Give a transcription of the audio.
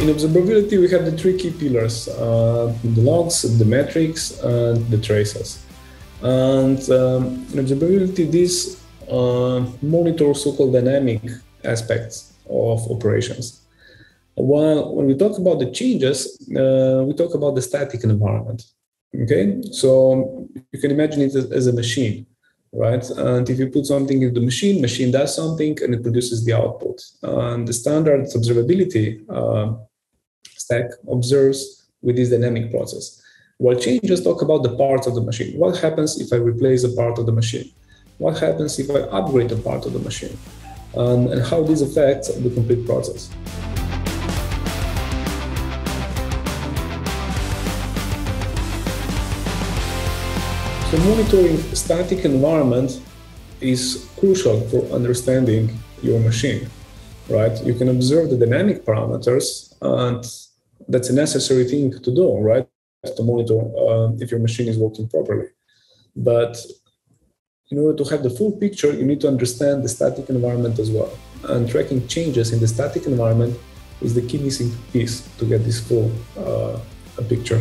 in observability, we have the three key pillars uh, the logs, the metrics, and the traces. And um, in observability, these uh, monitor so called dynamic aspects of operations. While when we talk about the changes, uh, we talk about the static environment. Okay, so you can imagine it as, as a machine right? And if you put something in the machine, machine does something and it produces the output. And the standard observability uh, stack observes with this dynamic process. While changes talk about the parts of the machine. What happens if I replace a part of the machine? What happens if I upgrade a part of the machine? And, and how this affects the complete process. So monitoring static environment is crucial for understanding your machine, right? You can observe the dynamic parameters, and that's a necessary thing to do, right? To monitor uh, if your machine is working properly. But in order to have the full picture, you need to understand the static environment as well. And tracking changes in the static environment is the key missing piece to get this full uh, picture.